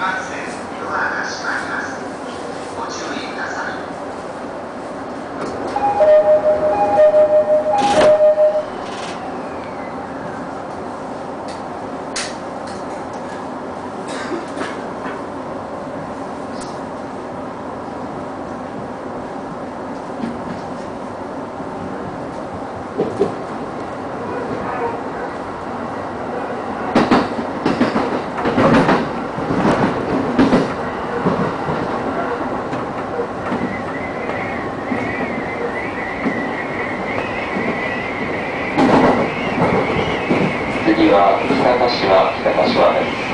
安が閉まりますご注意ください次は北柏北柏で。す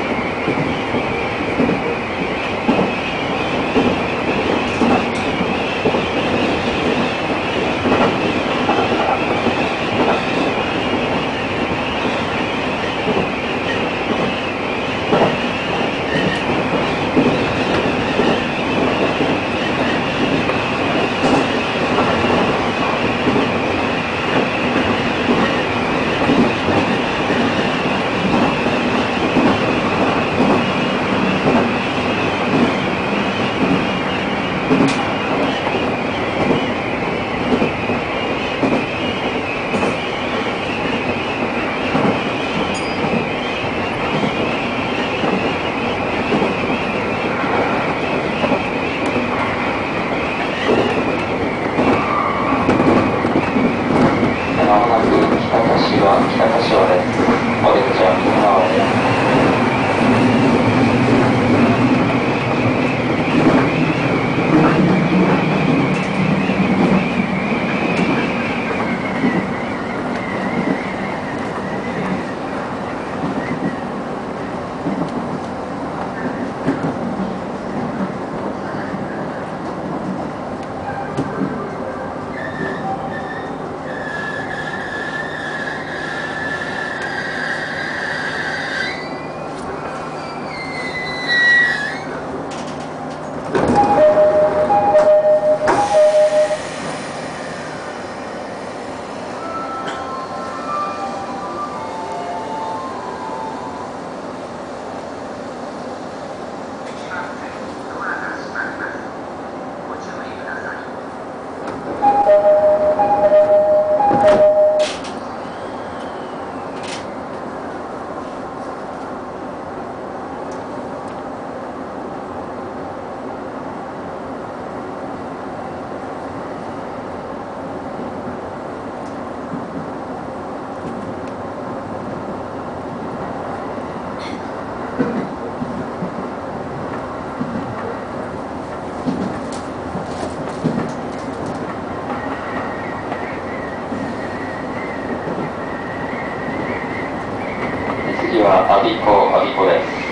次は我孫子我孫子です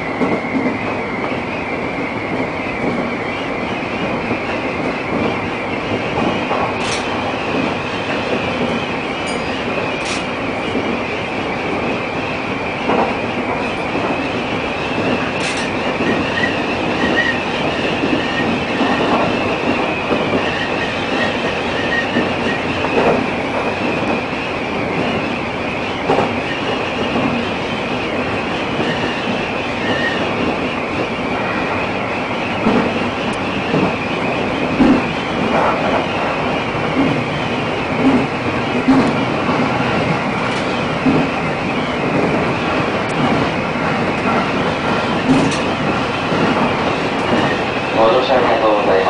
ご乗車ありがとうござい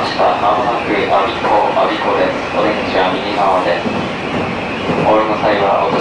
まもなく我孫子我孫子ですお出口は右側ですお降りの際はお